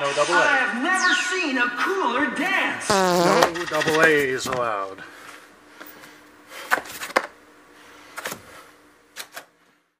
No double I A. have never seen a cooler dance. No double A's allowed.